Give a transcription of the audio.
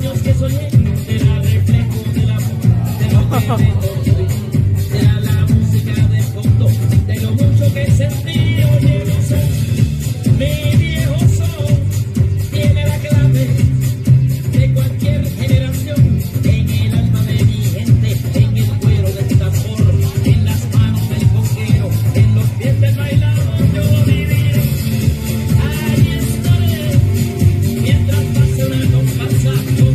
que soñé era reflejo del amor, de lo que me doy, la música de fondo, de lo mucho que sentí, oye, mi viejo son tiene la clave de cualquier generación, en el alma de mi gente, en el cuero del tambor, en las manos del coquero, en los pies del bailador, yo viviré, ahí estaré, mientras pase una compasa,